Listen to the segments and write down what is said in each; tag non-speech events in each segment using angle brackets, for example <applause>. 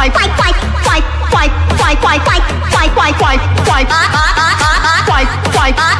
wife, wife, wife, wife, wife, wife, wife, wife, wife, wife, wife, wife, wife, wife, wife, wife, wife, wife,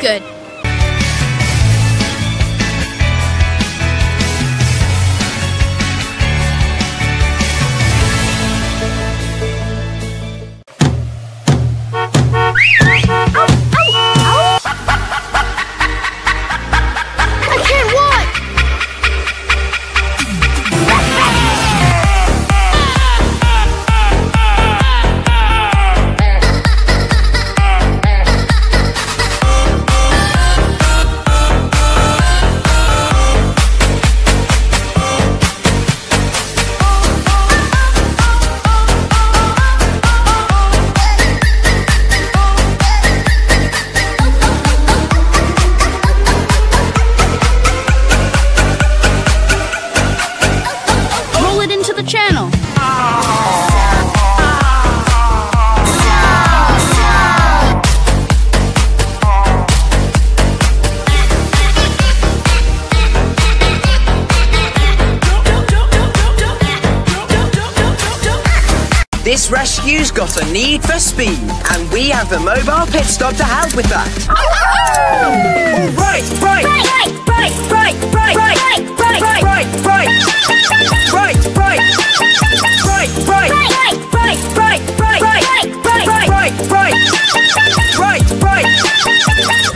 good. you's got a need for speed, and we have the mobile pit stop to help with that. All right, right. right.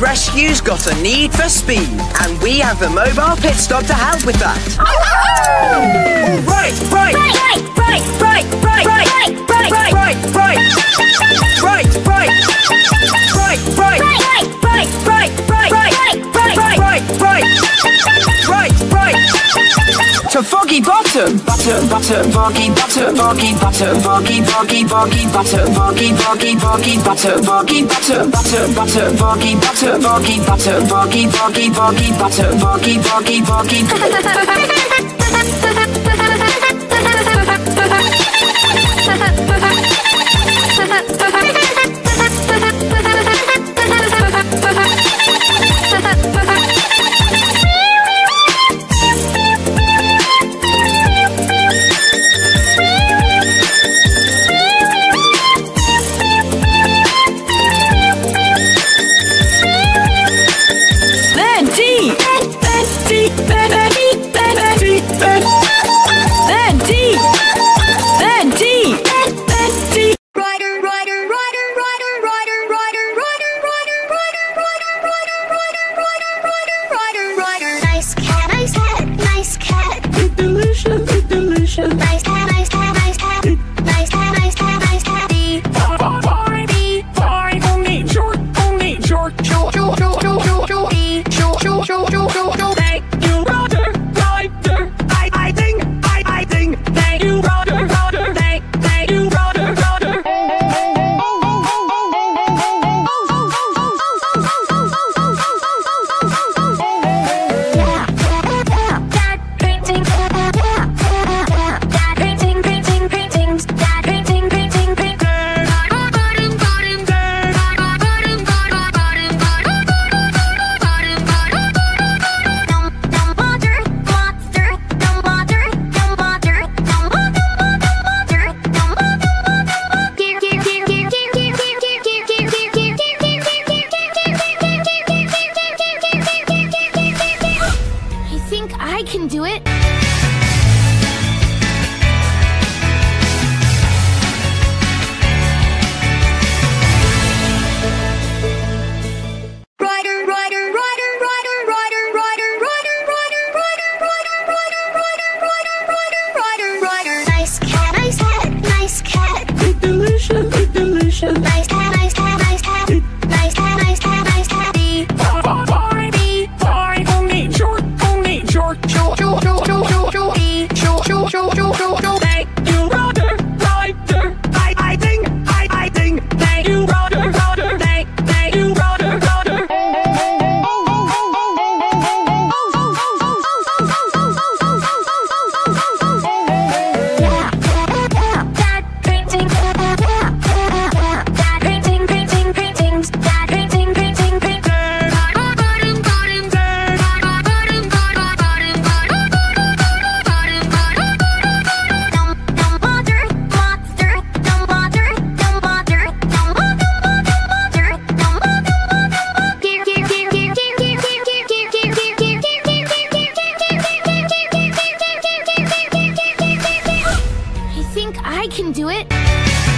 Rescue's got a need for speed, and we have a mobile pit stop to help with that. Oh! All right, right. right. to Foggy Bottom. Bottom, bottom, Foggy Bottom, Foggy Bottom, Foggy, Foggy, Foggy Bottom, Foggy, Foggy, Foggy Bottom, Foggy Bottom, Bottom, Bottom, Foggy Bottom, Foggy Bottom, Foggy, Foggy, Foggy Bottom, Foggy, Foggy, Foggy. <laughs> Nice. think I can do it?